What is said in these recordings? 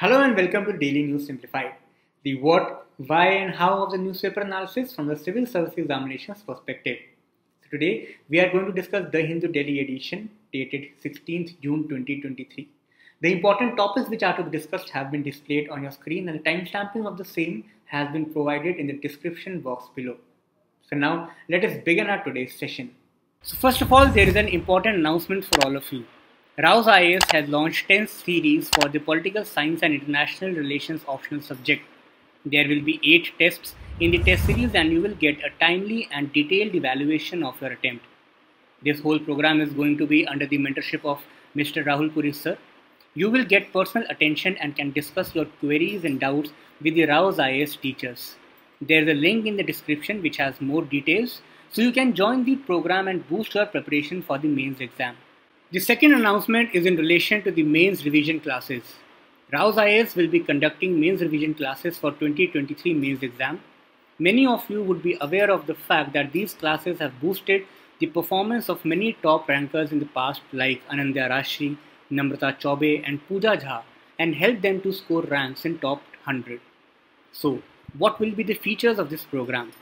Hello and welcome to Daily News Simplified, the what, why, and how of the newspaper analysis from the civil service examinations perspective. So today we are going to discuss the Hindu Delhi edition dated 16th June 2023. The important topics which are to be discussed have been displayed on your screen and the timestamping of the same has been provided in the description box below. So now let us begin our today's session. So first of all there is an important announcement for all of you. Rau's IAS has launched 10 series for the Political Science and International Relations optional subject. There will be 8 tests in the test series and you will get a timely and detailed evaluation of your attempt. This whole program is going to be under the mentorship of Mr. Rahul Puri sir. You will get personal attention and can discuss your queries and doubts with the Rau's IAS teachers. There is a link in the description which has more details so you can join the program and boost your preparation for the mains exam. The second announcement is in relation to the mains revision classes. Rau's IAS will be conducting mains revision classes for 2023 mains exam. Many of you would be aware of the fact that these classes have boosted the performance of many top rankers in the past like Anandya Rashi, Namrata Chaube and Pooja Jha and helped them to score ranks in top 100. So, what will be the features of this program?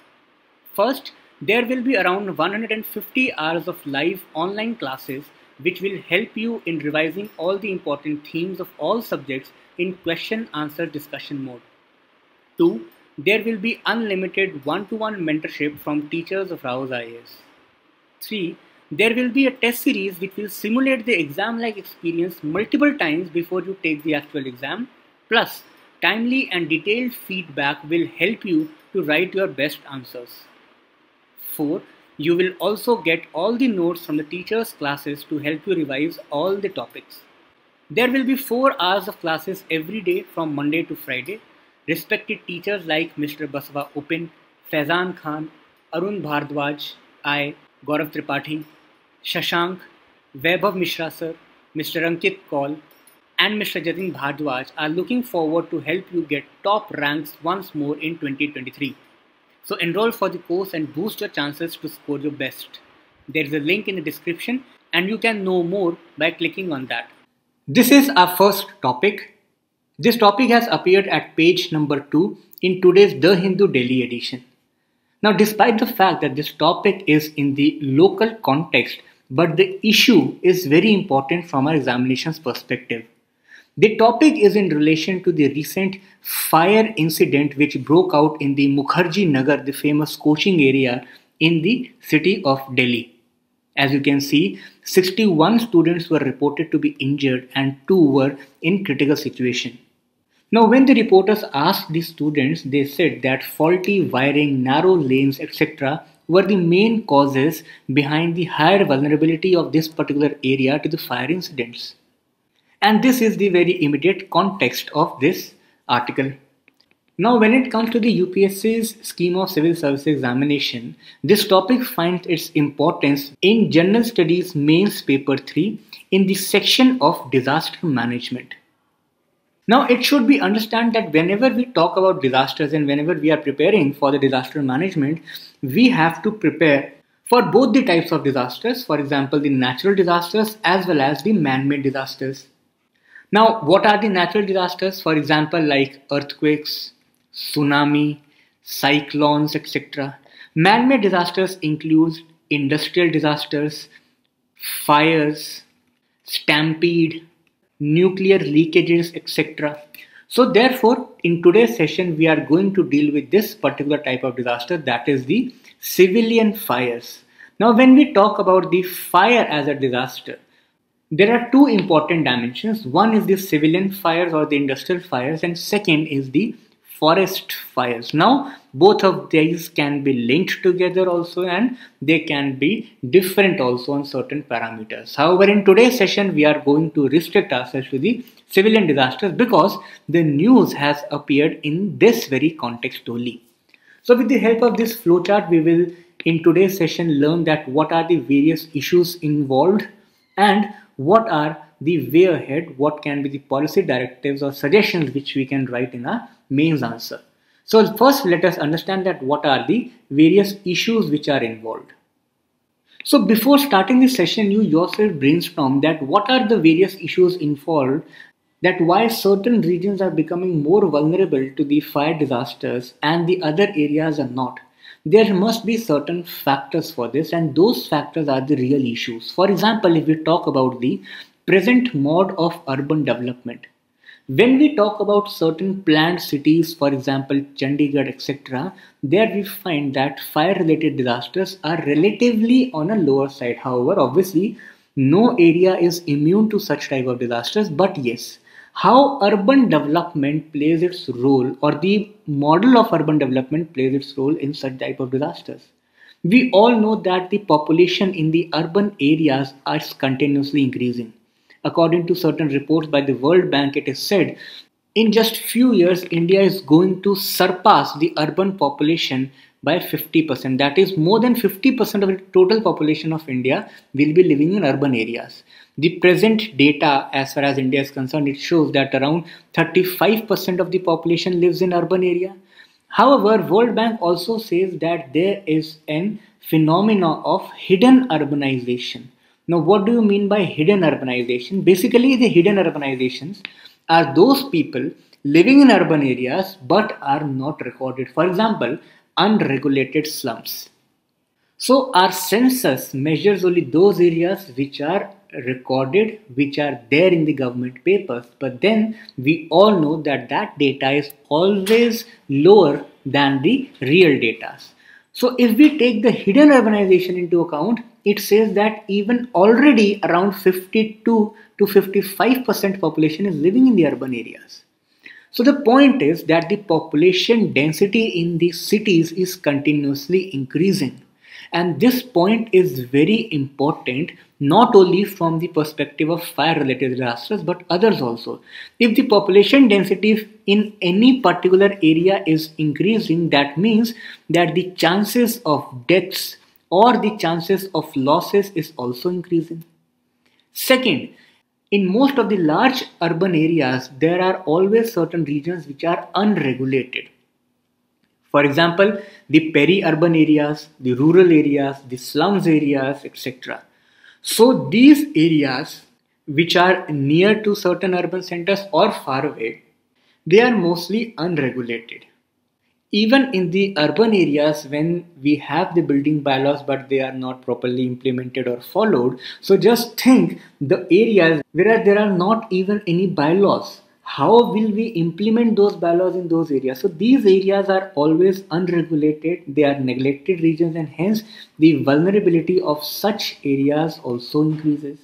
First, there will be around 150 hours of live online classes which will help you in revising all the important themes of all subjects in question answer discussion mode. 2. There will be unlimited one-to-one mentorship from teachers of Rau's IAS. 3. There will be a test series which will simulate the exam-like experience multiple times before you take the actual exam. Plus, timely and detailed feedback will help you to write your best answers. 4. You will also get all the notes from the teacher's classes to help you revise all the topics. There will be 4 hours of classes every day from Monday to Friday. Respected teachers like Mr. Baswa Upin, Faizan Khan, Arun Bhardwaj, I, Gaurav Tripathi, Shashank, Vaibhav Mishra sir, Mr. Ankit Kaul, and Mr. Jatin Bhardwaj are looking forward to help you get top ranks once more in 2023. So enroll for the course and boost your chances to score your best. There is a link in the description and you can know more by clicking on that. This is our first topic. This topic has appeared at page number 2 in today's The Hindu Daily edition. Now despite the fact that this topic is in the local context, but the issue is very important from our examinations perspective. The topic is in relation to the recent fire incident which broke out in the Mukherjee Nagar, the famous coaching area in the city of Delhi. As you can see, 61 students were reported to be injured and 2 were in critical situation. Now when the reporters asked the students, they said that faulty wiring, narrow lanes, etc. were the main causes behind the higher vulnerability of this particular area to the fire incidents. And this is the very immediate context of this article. Now, when it comes to the UPSC's scheme of civil service examination, this topic finds its importance in General Studies Mains Paper 3 in the section of disaster management. Now, it should be understood that whenever we talk about disasters and whenever we are preparing for the disaster management, we have to prepare for both the types of disasters, for example, the natural disasters as well as the man made disasters. Now, what are the natural disasters? For example, like earthquakes, tsunami, cyclones, etc. Man-made disasters include industrial disasters, fires, stampede, nuclear leakages, etc. So therefore, in today's session, we are going to deal with this particular type of disaster that is the civilian fires. Now, when we talk about the fire as a disaster, there are two important dimensions. One is the civilian fires or the industrial fires and second is the forest fires. Now both of these can be linked together also and they can be different also on certain parameters. However, in today's session we are going to restrict ourselves to the civilian disasters because the news has appeared in this very context only. So with the help of this flowchart we will in today's session learn that what are the various issues involved and what are the way ahead, what can be the policy directives or suggestions which we can write in a mains answer. So first let us understand that what are the various issues which are involved. So before starting this session, you yourself brainstorm that what are the various issues involved that why certain regions are becoming more vulnerable to the fire disasters and the other areas are not. There must be certain factors for this, and those factors are the real issues. For example, if we talk about the present mode of urban development, when we talk about certain planned cities, for example, Chandigarh, etc., there we find that fire related disasters are relatively on a lower side. However, obviously, no area is immune to such type of disasters, but yes, how urban development plays its role or the model of urban development plays its role in such type of disasters. We all know that the population in the urban areas are continuously increasing according to certain reports by the World Bank, it is said in just few years, India is going to surpass the urban population by 50%. That is more than 50% of the total population of India will be living in urban areas. The present data as far as India is concerned, it shows that around 35% of the population lives in urban area. However, World Bank also says that there is an phenomena of hidden urbanization now, what do you mean by hidden urbanization? Basically, the hidden urbanizations are those people living in urban areas but are not recorded. For example, unregulated slums. So, our census measures only those areas which are recorded, which are there in the government papers. But then we all know that that data is always lower than the real data. So if we take the hidden urbanization into account, it says that even already around 52 to 55% population is living in the urban areas. So the point is that the population density in the cities is continuously increasing. And this point is very important not only from the perspective of fire related disasters but others also. If the population density in any particular area is increasing, that means that the chances of deaths or the chances of losses is also increasing. Second, in most of the large urban areas, there are always certain regions which are unregulated. For example, the peri-urban areas, the rural areas, the slums areas, etc. So these areas which are near to certain urban centers or far away, they are mostly unregulated. Even in the urban areas, when we have the building bylaws but they are not properly implemented or followed, so just think the areas where there are not even any bylaws how will we implement those bylaws in those areas? So these areas are always unregulated they are neglected regions and hence the vulnerability of such areas also increases.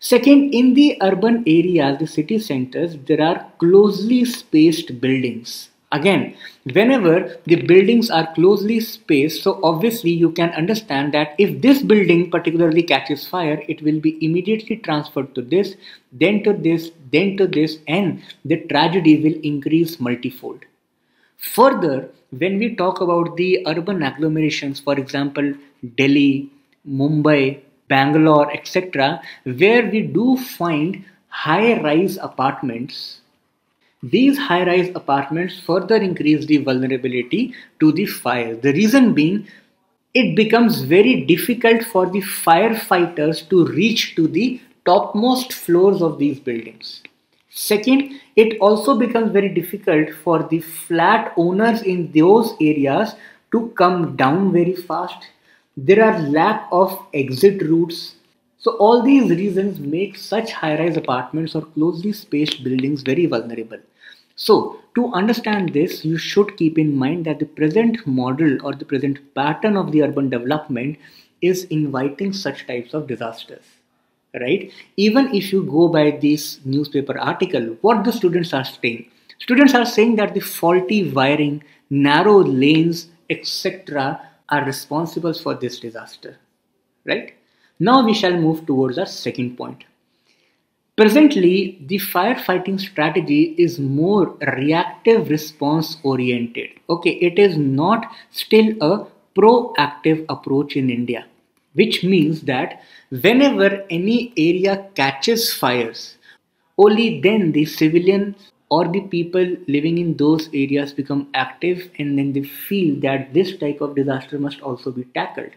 Second in the urban areas the city centers there are closely spaced buildings Again, whenever the buildings are closely spaced, so obviously you can understand that if this building particularly catches fire, it will be immediately transferred to this, then to this, then to this, and the tragedy will increase multifold. Further, when we talk about the urban agglomerations, for example, Delhi, Mumbai, Bangalore, etc., where we do find high rise apartments these high-rise apartments further increase the vulnerability to the fire. The reason being, it becomes very difficult for the firefighters to reach to the topmost floors of these buildings. Second, it also becomes very difficult for the flat owners in those areas to come down very fast. There are lack of exit routes. So all these reasons make such high-rise apartments or closely spaced buildings very vulnerable. So to understand this, you should keep in mind that the present model or the present pattern of the urban development is inviting such types of disasters right? Even if you go by this newspaper article what the students are saying? Students are saying that the faulty wiring narrow lanes etc are responsible for this disaster right now we shall move towards our second point Presently, the firefighting strategy is more reactive response oriented. Okay, it is not still a proactive approach in India, which means that whenever any area catches fires, only then the civilians or the people living in those areas become active and then they feel that this type of disaster must also be tackled.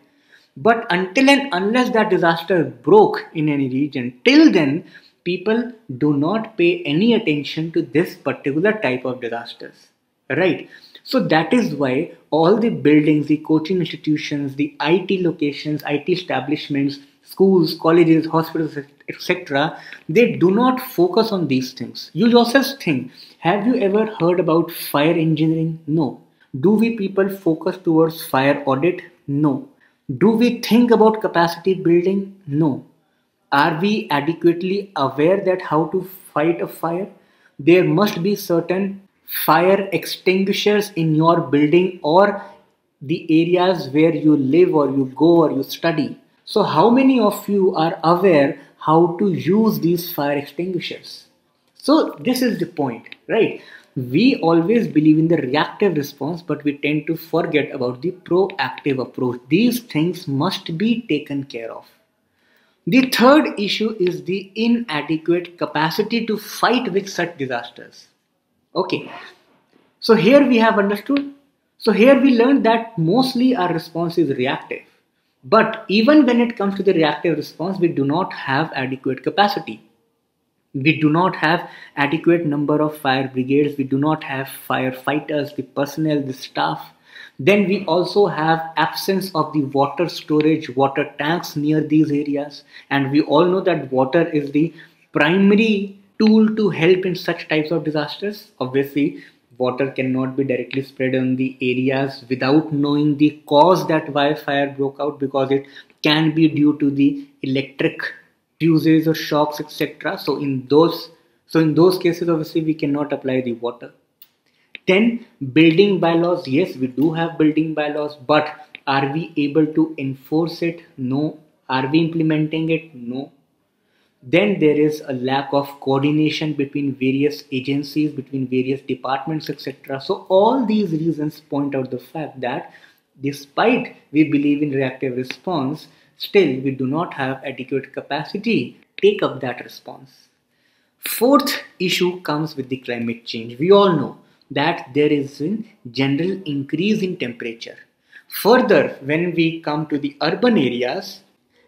But until and unless that disaster broke in any region, till then people do not pay any attention to this particular type of disasters right? So that is why all the buildings the coaching institutions the it locations it establishments schools colleges hospitals etc they do not focus on these things. You yourself think have you ever heard about fire engineering? No. Do we people focus towards fire audit? No do we think about capacity building? No. Are we adequately aware that how to fight a fire? There must be certain fire extinguishers in your building or the areas where you live or you go or you study. So how many of you are aware how to use these fire extinguishers? So this is the point right we always believe in the reactive response but we tend to forget about the proactive approach these things must be taken care of the third issue is the inadequate capacity to fight with such disasters. Okay, so here we have understood. So here we learned that mostly our response is reactive. But even when it comes to the reactive response, we do not have adequate capacity. We do not have adequate number of fire brigades. We do not have firefighters, the personnel, the staff then we also have absence of the water storage, water tanks near these areas. And we all know that water is the primary tool to help in such types of disasters. Obviously, water cannot be directly spread on the areas without knowing the cause that why fire broke out because it can be due to the electric fuses or shocks etc so in those so in those cases obviously we cannot apply the water. 10 building bylaws yes we do have building bylaws but are we able to enforce it? No. Are we implementing it? No. Then there is a lack of coordination between various agencies between various departments etc so all these reasons point out the fact that despite we believe in reactive response still we do not have adequate capacity to take up that response fourth issue comes with the climate change we all know that there is a general increase in temperature. Further, when we come to the urban areas,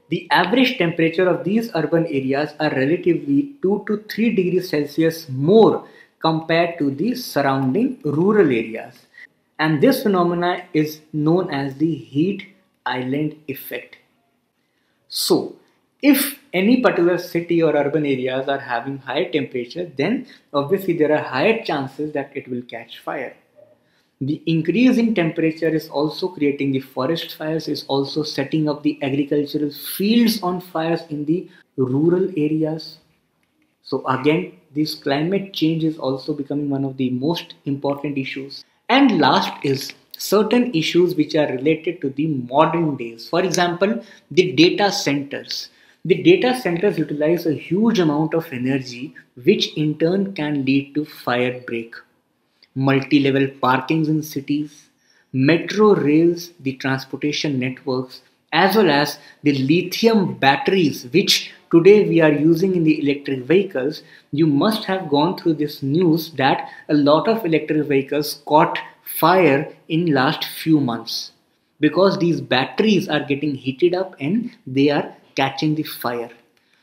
the average temperature of these urban areas are relatively 2 to 3 degrees Celsius more compared to the surrounding rural areas. And this phenomena is known as the heat island effect. So, if any particular city or urban areas are having higher temperature, then obviously there are higher chances that it will catch fire. The increase in temperature is also creating the forest fires, is also setting up the agricultural fields on fires in the rural areas. So again, this climate change is also becoming one of the most important issues. And last is certain issues which are related to the modern days. For example, the data centers the data centers utilize a huge amount of energy, which in turn can lead to fire break. Multi-level parkings in cities, metro rails, the transportation networks, as well as the lithium batteries, which today we are using in the electric vehicles, you must have gone through this news that a lot of electric vehicles caught fire in last few months because these batteries are getting heated up and they are catching the fire.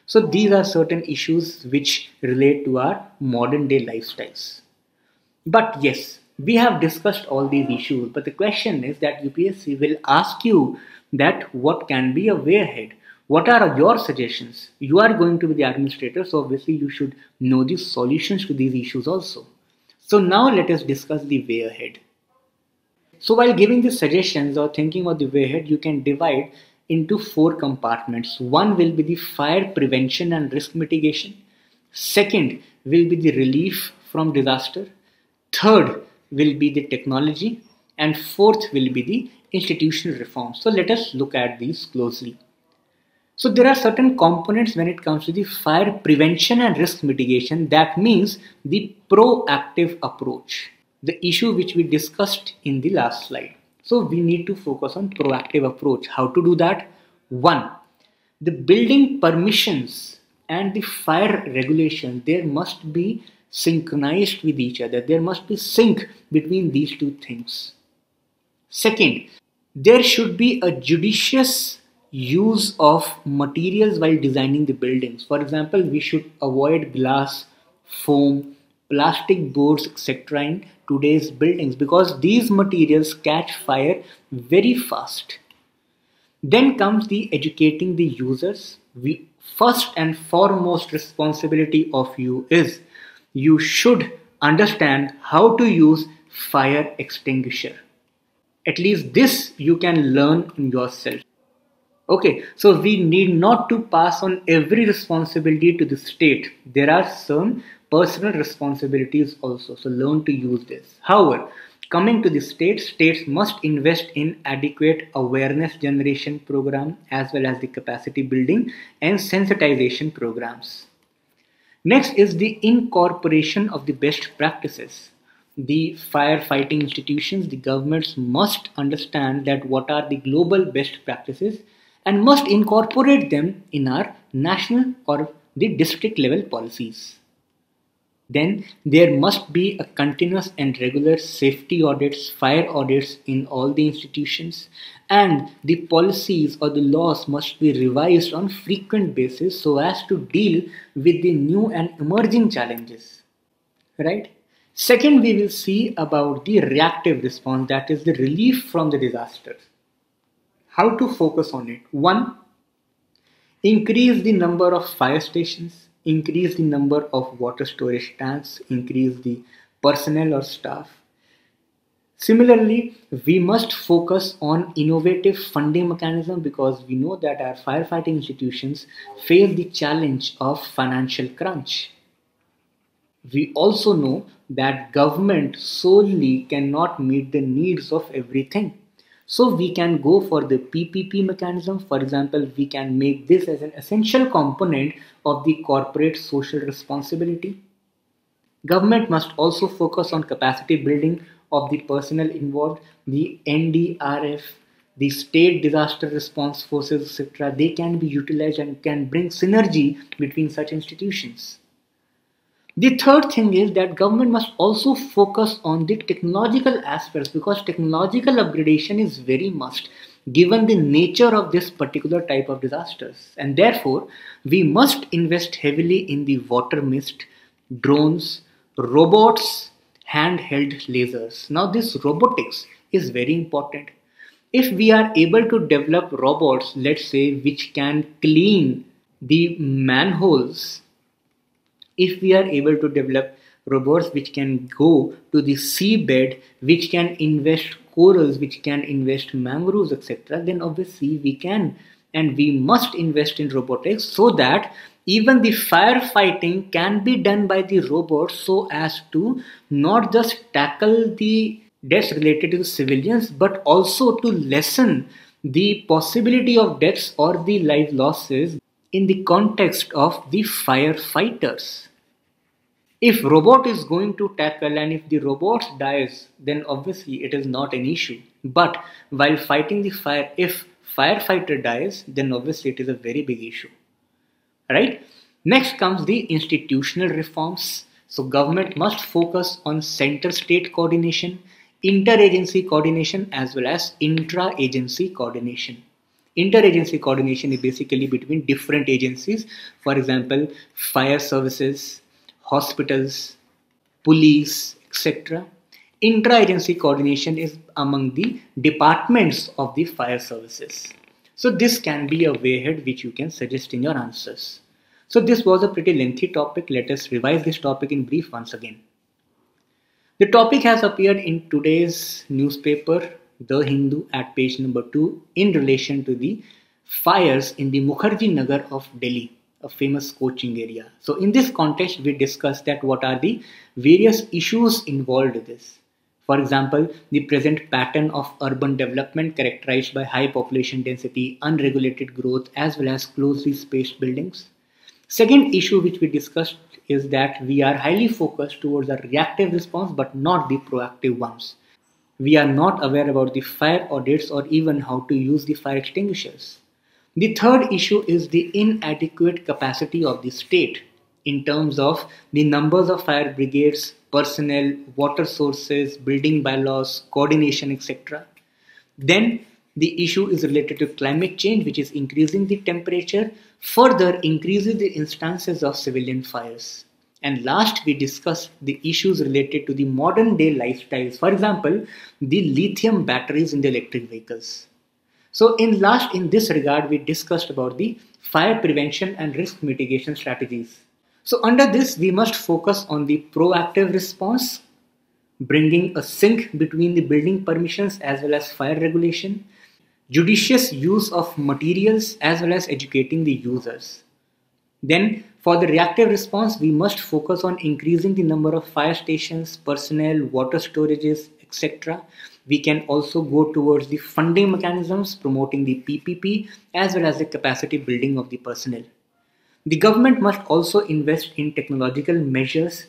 So these are certain issues which relate to our modern day lifestyles. But yes, we have discussed all these issues, but the question is that UPSC will ask you that what can be a way ahead. What are your suggestions? You are going to be the administrator, so obviously you should know the solutions to these issues also. So now let us discuss the way ahead. So while giving these suggestions or thinking of the way ahead, you can divide into four compartments. One will be the fire prevention and risk mitigation. Second will be the relief from disaster. Third will be the technology. And fourth will be the institutional reform. So let us look at these closely. So there are certain components when it comes to the fire prevention and risk mitigation. That means the proactive approach, the issue which we discussed in the last slide. So we need to focus on proactive approach. How to do that? One, the building permissions and the fire regulation, there must be synchronized with each other. There must be sync between these two things. Second, there should be a judicious use of materials while designing the buildings. For example, we should avoid glass, foam, plastic boards, etc. in today's buildings because these materials catch fire very fast. Then comes the educating the users. We first and foremost responsibility of you is you should understand how to use fire extinguisher. At least this you can learn yourself. Okay, so we need not to pass on every responsibility to the state. There are some personal responsibilities also. So learn to use this. However, coming to the states, states must invest in adequate awareness generation program as well as the capacity building and sensitization programs. Next is the incorporation of the best practices. The firefighting institutions, the governments must understand that what are the global best practices and must incorporate them in our national or the district level policies. Then there must be a continuous and regular safety audits, fire audits in all the institutions and the policies or the laws must be revised on frequent basis so as to deal with the new and emerging challenges. Right? Second, we will see about the reactive response that is the relief from the disaster. How to focus on it? One, increase the number of fire stations increase the number of water storage tanks, increase the personnel or staff. Similarly, we must focus on innovative funding mechanism because we know that our firefighting institutions face the challenge of financial crunch. We also know that government solely cannot meet the needs of everything. So we can go for the PPP mechanism. For example, we can make this as an essential component of the corporate social responsibility. Government must also focus on capacity building of the personnel involved, the NDRF, the state disaster response forces, etc. They can be utilized and can bring synergy between such institutions. The third thing is that government must also focus on the technological aspects because technological upgradation is very must given the nature of this particular type of disasters and therefore we must invest heavily in the water mist, drones, robots, handheld lasers. Now this robotics is very important. If we are able to develop robots, let's say, which can clean the manholes if we are able to develop robots which can go to the seabed which can invest corals which can invest mangroves etc then obviously we can. And we must invest in robotics so that even the firefighting can be done by the robots so as to not just tackle the deaths related to the civilians but also to lessen the possibility of deaths or the life losses in the context of the firefighters. If robot is going to tackle and if the robot dies then obviously it is not an issue. But while fighting the fire if firefighter dies then obviously it is a very big issue. Right? Next comes the institutional reforms. So government must focus on center state coordination interagency coordination as well as intra-agency coordination interagency coordination is basically between different agencies for example fire services hospitals, police, etc. Intra-agency coordination is among the departments of the fire services. So this can be a way ahead which you can suggest in your answers. So this was a pretty lengthy topic. Let us revise this topic in brief once again. The topic has appeared in today's newspaper, The Hindu, at page number 2 in relation to the fires in the Mukherjee Nagar of Delhi a famous coaching area. So in this context, we discussed that what are the various issues involved in this. For example, the present pattern of urban development characterized by high population density, unregulated growth, as well as closely spaced buildings. Second issue which we discussed is that we are highly focused towards a reactive response but not the proactive ones. We are not aware about the fire audits or even how to use the fire extinguishers. The third issue is the inadequate capacity of the state in terms of the numbers of fire brigades, personnel, water sources, building bylaws, coordination, etc. Then the issue is related to climate change, which is increasing the temperature, further increases the instances of civilian fires. And last, we discussed the issues related to the modern day lifestyles. For example, the lithium batteries in the electric vehicles. So in last, in this regard, we discussed about the fire prevention and risk mitigation strategies. So under this, we must focus on the proactive response, bringing a sync between the building permissions as well as fire regulation, judicious use of materials as well as educating the users. Then for the reactive response, we must focus on increasing the number of fire stations, personnel, water storages, etc. We can also go towards the funding mechanisms, promoting the PPP as well as the capacity building of the personnel. The government must also invest in technological measures,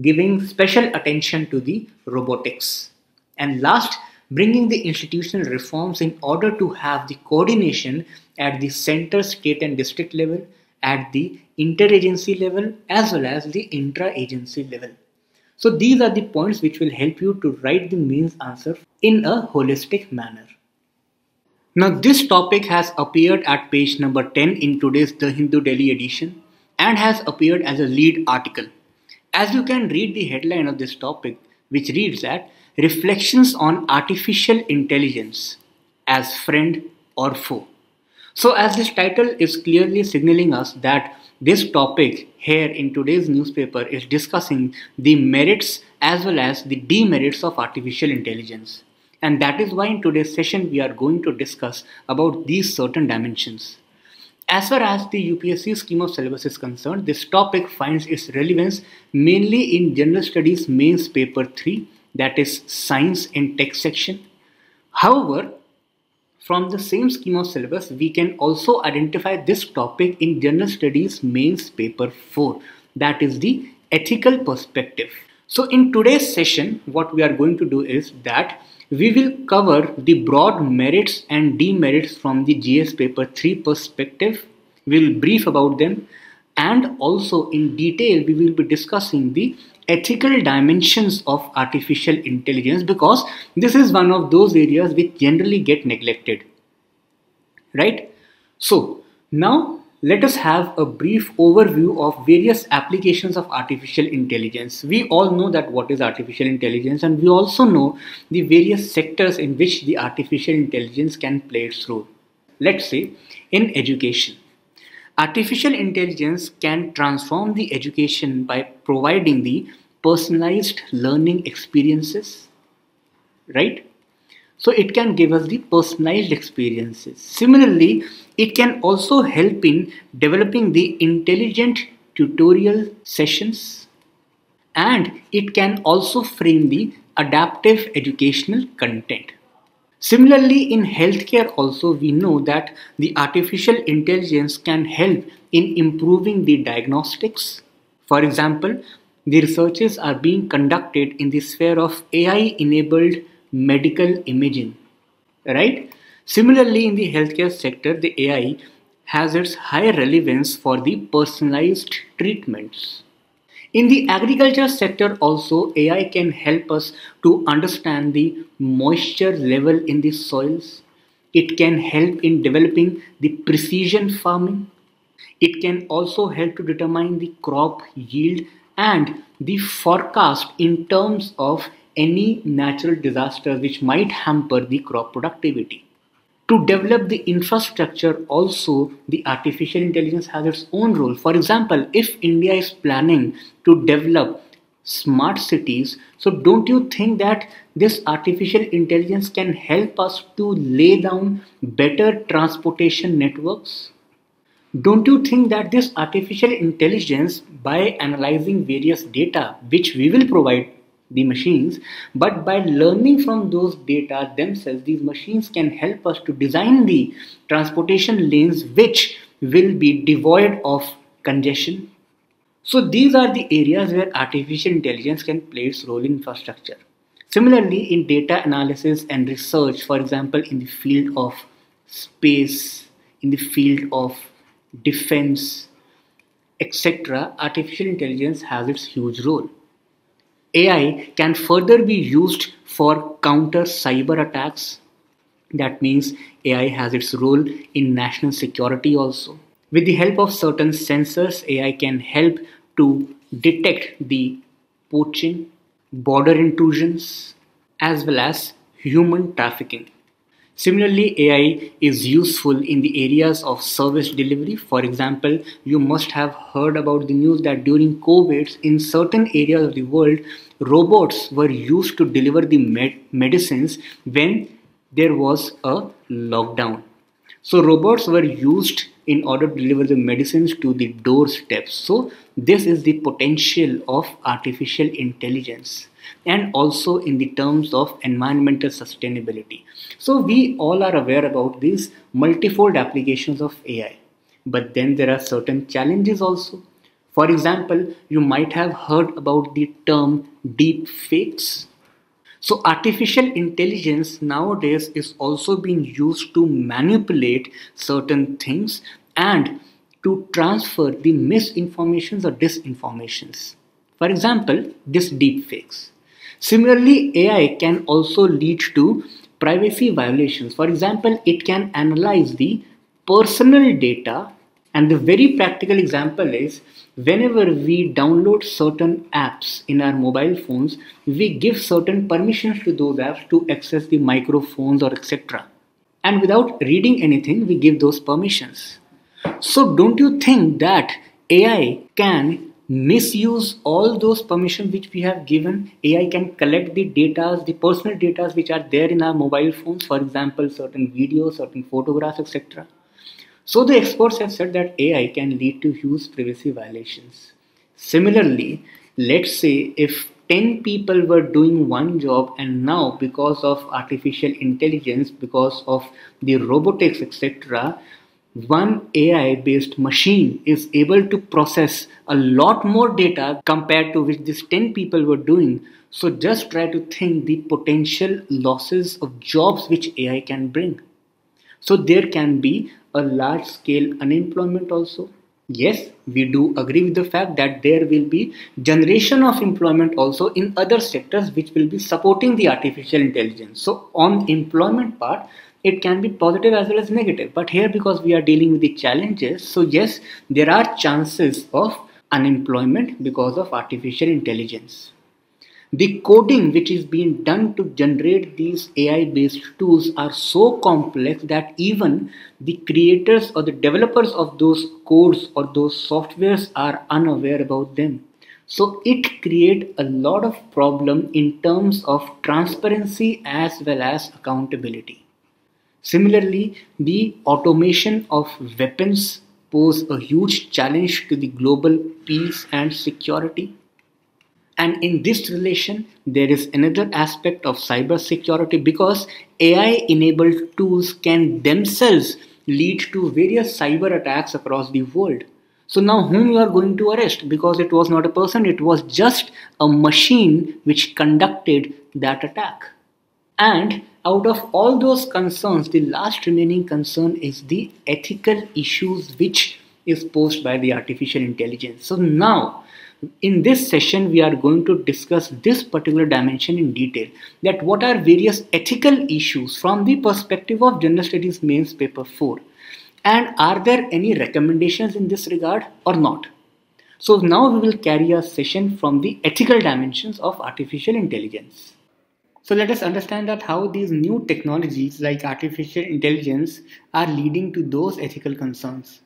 giving special attention to the robotics. And last, bringing the institutional reforms in order to have the coordination at the center, state, and district level, at the interagency level, as well as the intra-agency level. So these are the points which will help you to write the mains answer in a holistic manner. Now this topic has appeared at page number 10 in today's The Hindu Delhi edition and has appeared as a lead article. As you can read the headline of this topic which reads that Reflections on Artificial Intelligence as Friend or Foe. So, as this title is clearly signaling us that this topic here in today's newspaper is discussing the merits as well as the demerits of artificial intelligence. And that is why in today's session we are going to discuss about these certain dimensions. As far as the UPSC scheme of syllabus is concerned, this topic finds its relevance mainly in General Studies Mains Paper 3 that is science and tech section. However, from the same scheme of syllabus, we can also identify this topic in General Studies Mains Paper 4, that is the ethical perspective. So in today's session, what we are going to do is that we will cover the broad merits and demerits from the GS Paper 3 perspective. We'll brief about them and also in detail we will be discussing the ethical dimensions of artificial intelligence because this is one of those areas which generally get neglected. Right? So now let us have a brief overview of various applications of artificial intelligence. We all know that what is artificial intelligence and we also know the various sectors in which the artificial intelligence can play its role. Let's say in education Artificial intelligence can transform the education by providing the personalized learning experiences, right? So it can give us the personalized experiences. Similarly, it can also help in developing the intelligent tutorial sessions and it can also frame the adaptive educational content. Similarly, in healthcare also we know that the artificial intelligence can help in improving the diagnostics. For example, the researches are being conducted in the sphere of AI-enabled medical imaging, right? Similarly, in the healthcare sector, the AI has its high relevance for the personalized treatments. In the agriculture sector also AI can help us to understand the moisture level in the soils. It can help in developing the precision farming. It can also help to determine the crop yield and the forecast in terms of any natural disaster which might hamper the crop productivity to develop the infrastructure also the artificial intelligence has its own role. For example if india is planning to develop smart cities so don't you think that this artificial intelligence can help us to lay down better transportation networks? Don't you think that this artificial intelligence by analyzing various data which we will provide the machines. But by learning from those data themselves these machines can help us to design the transportation lanes which will be devoid of congestion. So these are the areas where artificial intelligence can play its role in infrastructure. Similarly in data analysis and research for example in the field of space in the field of defense etc artificial intelligence has its huge role AI can further be used for counter cyber attacks, That means AI has its role in national security also. With the help of certain sensors, AI can help to detect the poaching, border intrusions, as well as human trafficking. Similarly, AI is useful in the areas of service delivery. For example, you must have heard about the news that during COVID, in certain areas of the world, robots were used to deliver the med- medicines when there was a lockdown. So, robots were used in order to deliver the medicines to the doorsteps. So, this is the potential of artificial intelligence and also in the terms of environmental sustainability. So we all are aware about these multifold applications of AI. But then there are certain challenges also. For example, you might have heard about the term deep fakes. So artificial intelligence nowadays is also being used to manipulate certain things and to transfer the misinformations or disinformations. For example, this deepfakes. Similarly, AI can also lead to privacy violations. For example, it can analyze the personal data, and the very practical example is whenever we download certain apps in our mobile phones, we give certain permissions to those apps to access the microphones or etc. And without reading anything, we give those permissions. So, don't you think that AI can misuse all those permissions which we have given ai can collect the data the personal data which are there in our mobile phones for example certain videos certain photographs etc so the experts have said that ai can lead to huge privacy violations similarly let's say if 10 people were doing one job and now because of artificial intelligence because of the robotics etc one AI based machine is able to process a lot more data compared to which these 10 people were doing. So just try to think the potential losses of jobs which AI can bring. So there can be a large scale unemployment also. Yes, we do agree with the fact that there will be generation of employment also in other sectors which will be supporting the artificial intelligence. So on employment part, it can be positive as well as negative but here because we are dealing with the challenges so yes there are chances of unemployment because of artificial intelligence the coding which is being done to generate these ai based tools are so complex that even the creators or the developers of those codes or those softwares are unaware about them so it create a lot of problem in terms of transparency as well as accountability Similarly, the automation of weapons pose a huge challenge to the global peace and security. And in this relation, there is another aspect of cyber security because AI enabled tools can themselves lead to various cyber attacks across the world. So now whom you are going to arrest because it was not a person, it was just a machine which conducted that attack. And out of all those concerns, the last remaining concern is the ethical issues which is posed by the artificial intelligence. So now, in this session, we are going to discuss this particular dimension in detail. That what are various ethical issues from the perspective of General Studies Mains Paper 4, and are there any recommendations in this regard or not? So now we will carry a session from the ethical dimensions of artificial intelligence. So let us understand that how these new technologies like artificial intelligence are leading to those ethical concerns.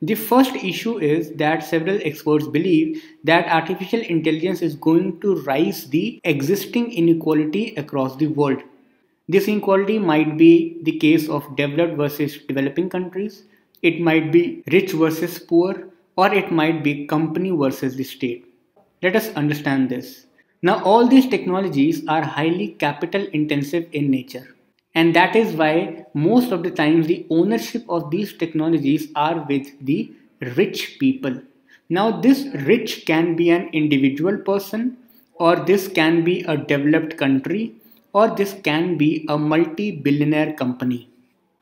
The first issue is that several experts believe that artificial intelligence is going to rise the existing inequality across the world. This inequality might be the case of developed versus developing countries, it might be rich versus poor, or it might be company versus the state. Let us understand this. Now, all these technologies are highly capital intensive in nature. And that is why most of the times the ownership of these technologies are with the rich people. Now, this rich can be an individual person, or this can be a developed country, or this can be a multi billionaire company.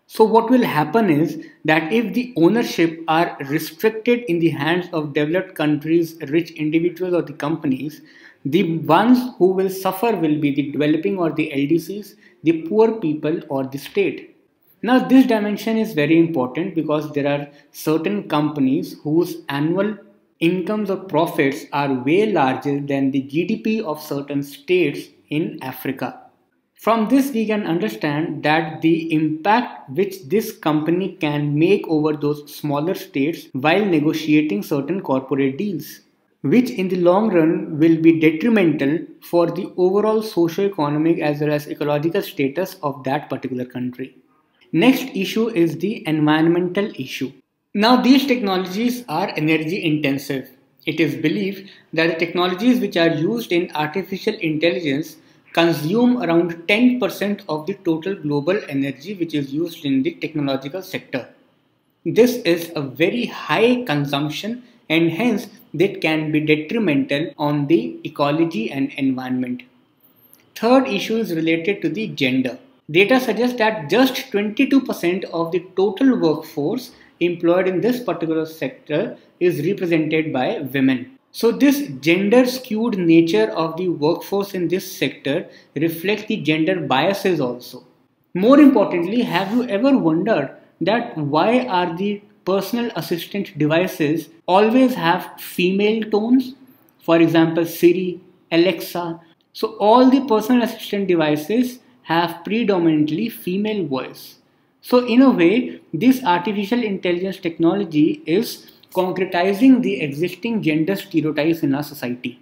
So, what will happen is that if the ownership are restricted in the hands of developed countries, rich individuals, or the companies, The ones who will suffer will be the developing or the LDCs, the poor people or the state. Now this dimension is very important because there are certain companies whose annual incomes or profits are way larger than the GDP of certain states in Africa. From this we can understand that the impact which this company can make over those smaller states while negotiating certain corporate deals which in the long run will be detrimental for the overall socio-economic as well as ecological status of that particular country. Next issue is the environmental issue. Now these technologies are energy intensive. It is believed that the technologies which are used in artificial intelligence consume around 10% of the total global energy which is used in the technological sector. This is a very high consumption and hence that can be detrimental on the ecology and environment. Third issue is related to the gender. Data suggests that just 22% of the total workforce employed in this particular sector is represented by women. So this gender skewed nature of the workforce in this sector reflects the gender biases also. More importantly, have you ever wondered that why are the personal assistant devices always have female tones. For example, Siri, Alexa. So all the personal assistant devices have predominantly female voice. So in a way, this artificial intelligence technology is concretizing the existing gender stereotypes in our society.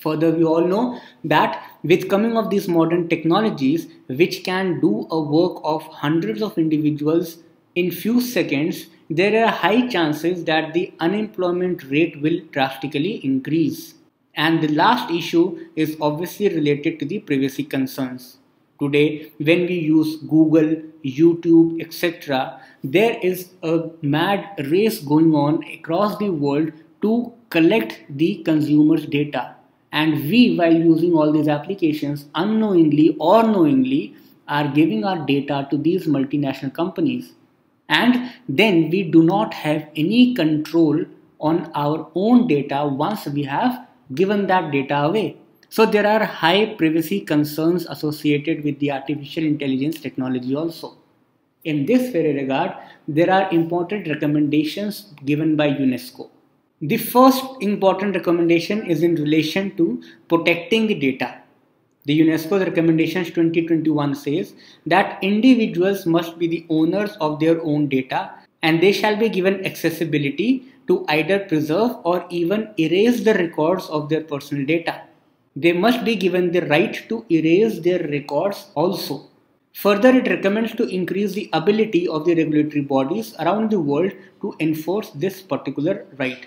Further, we all know that with coming of these modern technologies, which can do a work of hundreds of individuals in few seconds, there are high chances that the unemployment rate will drastically increase. And the last issue is obviously related to the privacy concerns. Today, when we use Google, YouTube, etc., there is a mad race going on across the world to collect the consumer's data. And we, while using all these applications, unknowingly or knowingly, are giving our data to these multinational companies and then we do not have any control on our own data once we have given that data away. So there are high privacy concerns associated with the artificial intelligence technology also. In this very regard, there are important recommendations given by UNESCO. The first important recommendation is in relation to protecting the data. The UNESCO's recommendations 2021 says that individuals must be the owners of their own data and they shall be given accessibility to either preserve or even erase the records of their personal data. They must be given the right to erase their records also. Further, it recommends to increase the ability of the regulatory bodies around the world to enforce this particular right.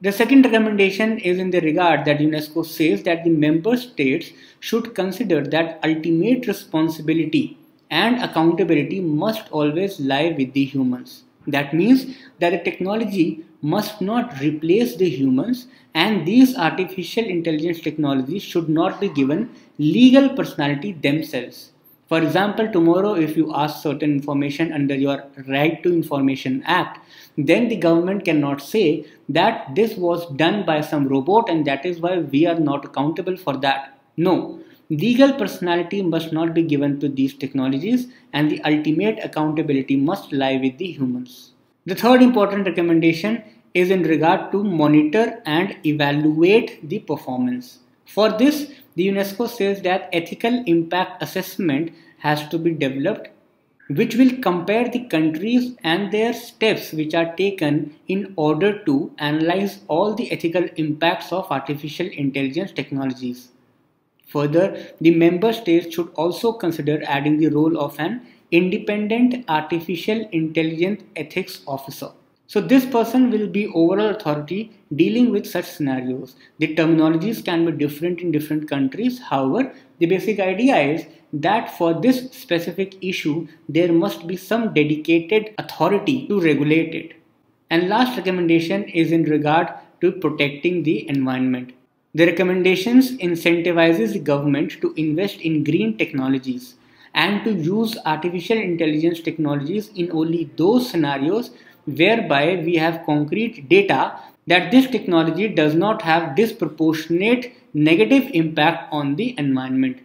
The second recommendation is in the regard that UNESCO says that the member states should consider that ultimate responsibility and accountability must always lie with the humans. That means that the technology must not replace the humans and these artificial intelligence technologies should not be given legal personality themselves. For example, tomorrow if you ask certain information under your Right to Information Act, then the government cannot say that this was done by some robot and that is why we are not accountable for that. No, legal personality must not be given to these technologies and the ultimate accountability must lie with the humans. The third important recommendation is in regard to monitor and evaluate the performance. For this, the UNESCO says that ethical impact assessment has to be developed which will compare the countries and their steps which are taken in order to analyze all the ethical impacts of artificial intelligence technologies. Further, the member states should also consider adding the role of an independent artificial intelligence ethics officer. So this person will be overall authority dealing with such scenarios. The terminologies can be different in different countries. However, the basic idea is that for this specific issue, there must be some dedicated authority to regulate it. And last recommendation is in regard to protecting the environment. The recommendations incentivizes the government to invest in green technologies and to use artificial intelligence technologies in only those scenarios whereby we have concrete data that this technology does not have disproportionate negative impact on the environment.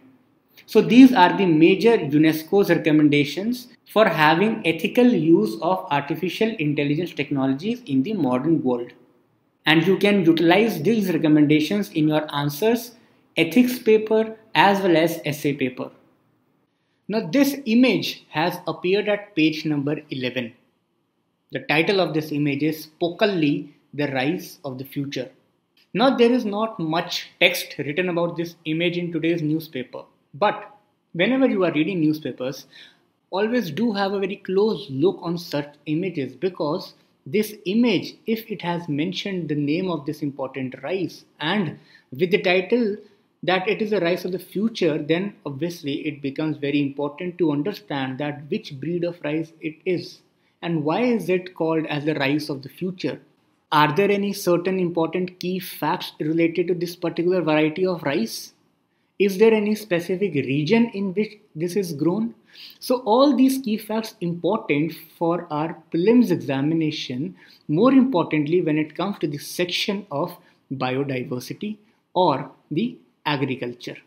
So these are the major UNESCO's recommendations for having ethical use of artificial intelligence technologies in the modern world. And you can utilize these recommendations in your answers, ethics paper as well as essay paper. Now this image has appeared at page number 11. The title of this image is Pokkali, the Rise of the Future. Now there is not much text written about this image in today's newspaper. But whenever you are reading newspapers, always do have a very close look on such images because this image, if it has mentioned the name of this important rice and with the title that it is a rice of the future, then obviously it becomes very important to understand that which breed of rice it is and why is it called as the rice of the future. Are there any certain important key facts related to this particular variety of rice? Is there any specific region in which this is grown? So all these key facts important for our prelims examination, more importantly when it comes to the section of biodiversity or the agriculture.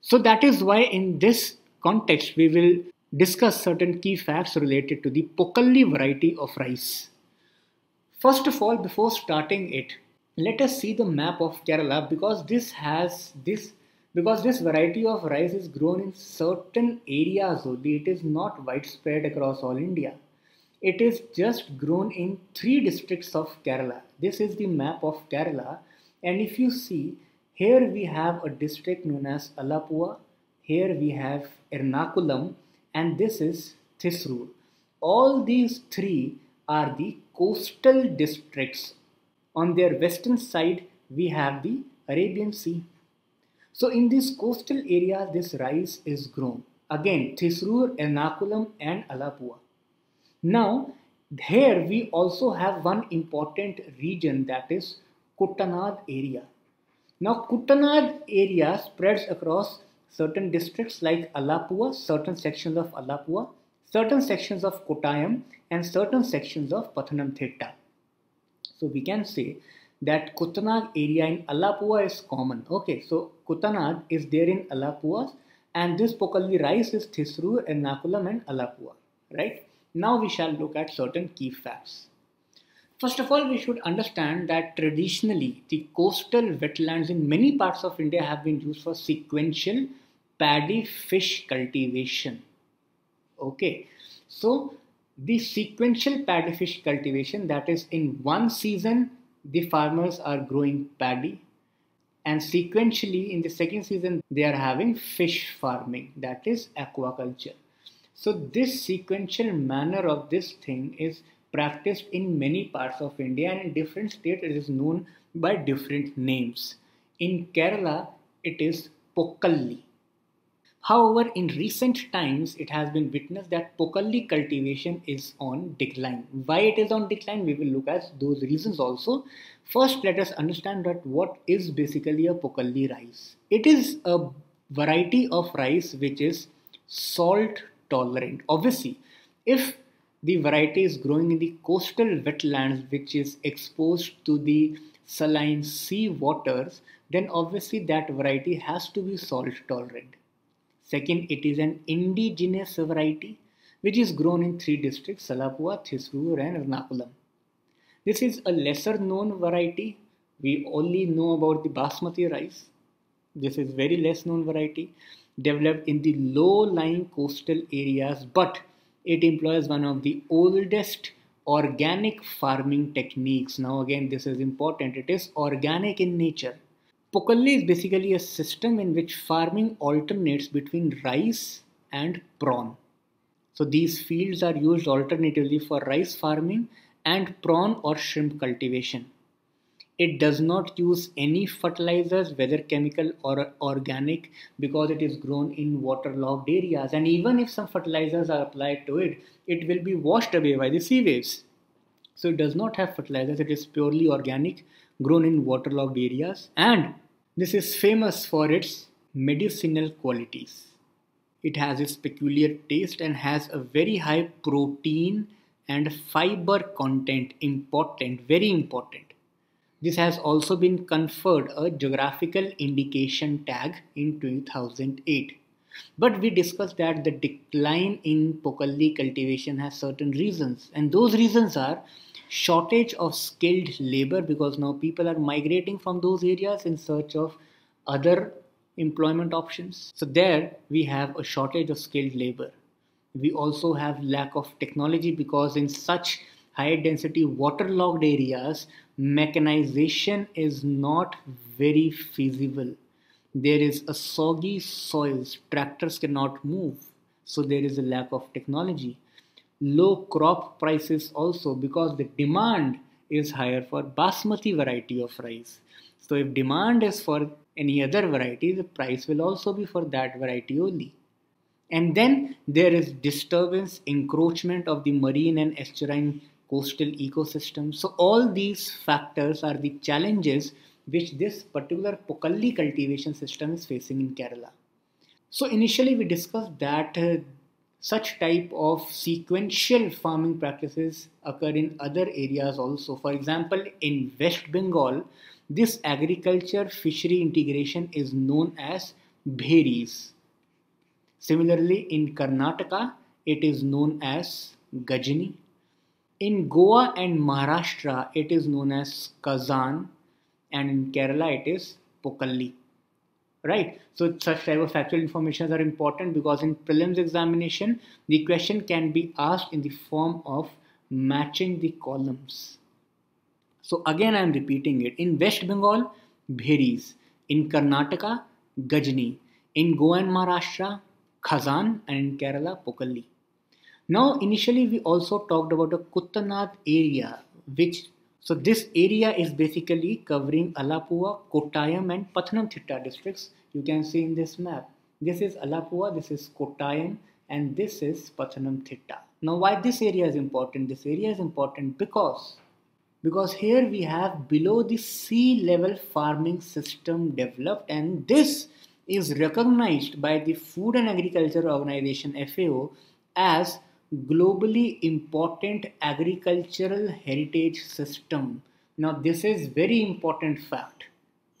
So that is why in this context we will discuss certain key facts related to the Pokkali variety of rice. First of all, before starting it, let us see the map of Kerala because this has this because this variety of rice is grown in certain areas only. It is not widespread across all india. It is just grown in three districts of kerala. This is the map of kerala. And if you see here we have a district known as alappuzha. Here we have ernakulam and this is thrissur all these three are the coastal districts on their western side we have the arabian sea so in this coastal area, this rice is grown. Again, Thrissur, Ernakulam and Alappuzha. Now, here we also have one important region that is Kuttanad area. Now, Kuttanad area spreads across certain districts like Alappuzha, certain sections of Alappuzha, certain sections of Kottayam and certain sections of Pathanamthitta. So we can say that Kuttanad area in Alappuzha is common. Okay, so Kuttanad is there in Alappuzha and this Pokkali rice is Thrissur, Ernakulam and Alappuzha, right? Now we shall look at certain key facts. First of all, we should understand that traditionally the coastal wetlands in many parts of India have been used for sequential paddy fish cultivation. Okay, so the sequential paddy fish cultivation that is in one season the farmers are growing paddy. And sequentially in the second season they are having fish farming that is aquaculture. So this sequential manner of this thing is practiced in many parts of india and in different states. It is known by different names. In kerala it is pokkali However, in recent times, it has been witnessed that Pokkali cultivation is on decline. Why it is on decline, we will look at those reasons also. First, let us understand that what is basically a Pokkali rice. It is a variety of rice which is salt tolerant. Obviously, if the variety is growing in the coastal wetlands which is exposed to the saline sea waters, then obviously that variety has to be salt tolerant Second, it is an indigenous variety which is grown in three districts, Salapua, Thrissur and Ernakulam. This is a lesser known variety. We only know about the basmati rice. This is very less known variety developed in the low-lying coastal areas but it employs one of the oldest organic farming techniques. Now again this is important. It is organic in nature. Pokkali is basically a system in which farming alternates between rice and prawn. So these fields are used alternatively for rice farming and prawn or shrimp cultivation. It does not use any fertilizers, whether chemical or organic, because it is grown in waterlogged areas. And even if some fertilizers are applied to it, it will be washed away by the sea waves. So it does not have fertilizers, it is purely organic, grown in waterlogged areas, and this is famous for its medicinal qualities. It has its peculiar taste and has a very high protein and fiber content important very important This has also been conferred a geographical indication tag in 2008. But we discussed that the decline in Pokkali cultivation has certain reasons, and those reasons are shortage of skilled labor because now people are migrating from those areas in search of other employment options. So there we have a shortage of skilled labor. We also have lack of technology because in such high density waterlogged areas mechanization is not very feasible there is a soggy soils tractors cannot move so there is a lack of technology low crop prices also because the demand is higher for basmati variety of rice so if demand is for any other variety the price will also be for that variety only and then there is disturbance encroachment of the marine and estuarine coastal ecosystem. So all these factors are the challenges which this particular Pokkali cultivation system is facing in Kerala. So initially we discussed that uh, such type of sequential farming practices occur in other areas also. For example, in West Bengal, this agriculture fishery integration is known as bheris. Similarly, in Karnataka, it is known as Gajni. In Goa and Maharashtra, it is known as Khazan, and in Kerala, it is Pokkali. Right? So, such type of factual information are important because in prelims examination, the question can be asked in the form of matching the columns. So, again, I am repeating it. In West Bengal, Bheris. In Karnataka, Gajni. In Goa and Maharashtra, Khazan. And in Kerala, Pokkali. Now, initially, we also talked about a Kuttanad area, which so this area is basically covering Alappuzha, Kottayam, and Pathanamthitta districts. You can see in this map. This is Alappuzha, this is Kottayam, and this is Pathanamthitta. Now, why this area is important? This area is important because because here we have below the sea level farming system developed, and this is recognized by the Food and Agriculture Organization FAO as globally important agricultural heritage system. Now, this is very important fact,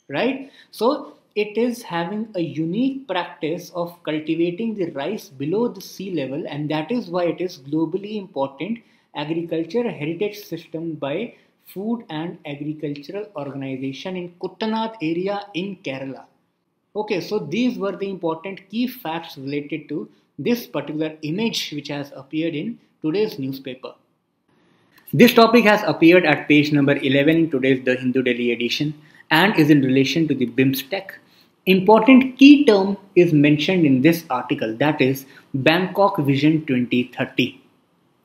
right? So, it is having a unique practice of cultivating the rice below the sea level, and that is why it is globally important agriculture heritage system by Food and Agricultural Organization in Kuttanad area in Kerala. Okay, so these were the important key facts related to this particular image which has appeared in today's newspaper. This topic has appeared at page number 11 in today's The Hindu Daily edition and is in relation to the BIMSTEC. Important key term is mentioned in this article that is Bangkok Vision 2030.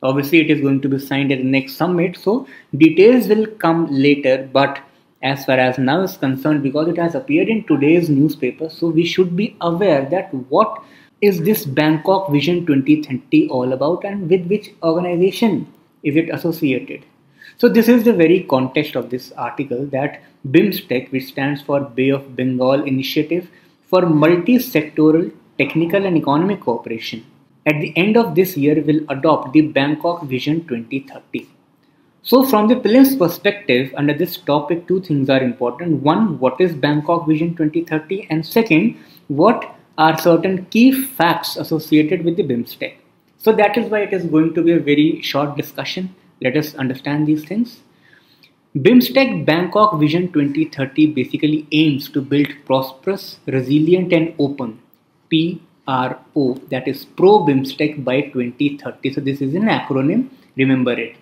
Obviously, it is going to be signed at the next summit, so details will come later. But as far as now is concerned, because it has appeared in today's newspaper, so we should be aware that what is this Bangkok Vision 2030 all about and with which organization is it associated? So this is the very context of this article that BIMSTEC, which stands for Bay of Bengal Initiative for Multi-Sectoral Technical and Economic Cooperation, at the end of this year will adopt the Bangkok Vision 2030. So from the prelims perspective, under this topic, two things are important. One, what is Bangkok Vision 2030? And second, what are certain key facts associated with the BIMSTEC. So that is why it is going to be a very short discussion. Let us understand these things. BIMSTEC Bangkok Vision 2030 basically aims to build prosperous, resilient and open PRO that is Pro BIMSTEC by 2030. So this is an acronym, remember it.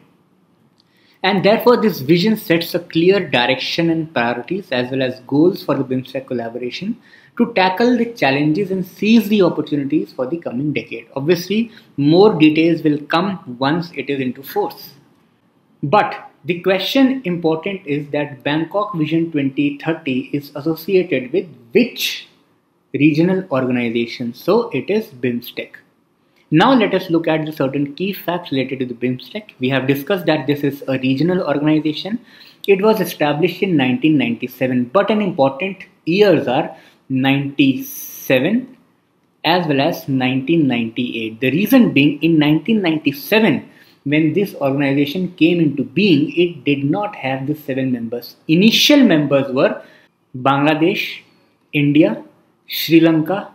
And therefore this vision sets a clear direction and priorities as well as goals for the BIMSTEC collaboration to tackle the challenges and seize the opportunities for the coming decade. Obviously, more details will come once it is into force. But the question important is that Bangkok Vision 2030 is associated with which regional organization? So it is BIMSTEC. Now let us look at the certain key facts related to the BIMSTEC. We have discussed that this is a regional organization. It was established in 1997, but an important years are 97 as well as 1998. The reason being in 1997 when this organization came into being, it did not have the seven members. Initial members were Bangladesh, India, Sri Lanka,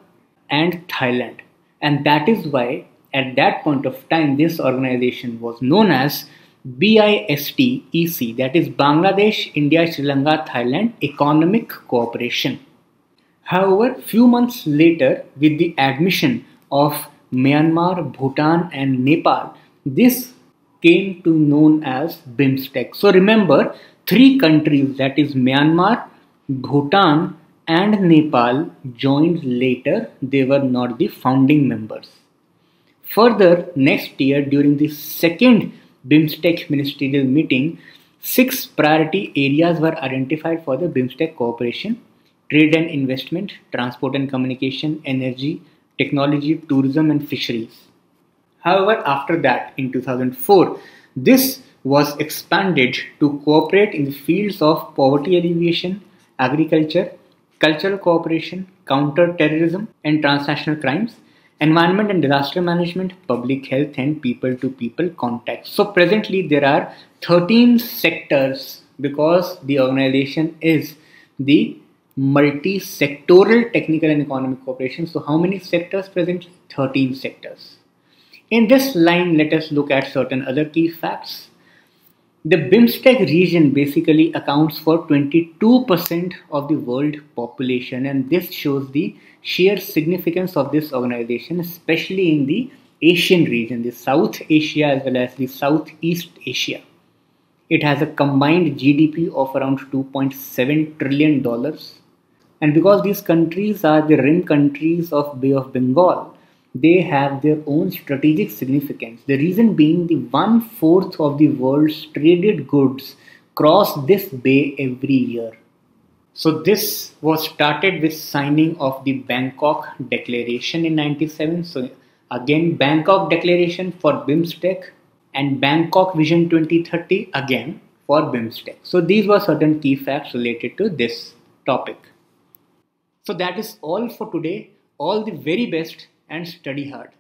and Thailand. And that is why at that point of time this organization was known as BISTEC, that is Bangladesh, India, Sri Lanka, Thailand Economic Cooperation. However, few months later, with the admission of Myanmar, Bhutan, and Nepal, this came to known as BIMSTEC. So remember, three countries that is Myanmar, Bhutan, and Nepal joined later. They were not the founding members. Further, next year during the second BIMSTEC ministerial meeting, six priority areas were identified for the BIMSTEC cooperation trade and investment, transport and communication, energy, technology, tourism, and fisheries. However, after that, in 2004, this was expanded to cooperate in the fields of poverty alleviation, agriculture, cultural cooperation, counter terrorism and transnational crimes, environment and disaster management, public health, and people to people contacts. So, presently, there are 13 sectors because the organization is the multi sectoral technical and economic cooperation. So, how many sectors present? 13 sectors. In this line, let us look at certain other key facts. The BIMSTEC region basically accounts for 22% of the world population, and this shows the sheer significance of this organization, especially in the Asian region, the South Asia as well as the Southeast Asia. It has a combined GDP of around 2.7 trillion dollars. And because these countries are the rim countries of Bay of Bengal, they have their own strategic significance. The reason being the one fourth of the world's traded goods cross this bay every year. So this was started with signing of the Bangkok Declaration in 97. So again Bangkok Declaration for BIMSTEC and Bangkok Vision 2030 again for BIMSTEC. So these were certain key facts related to this topic. So that is all for today. All the very best and study hard.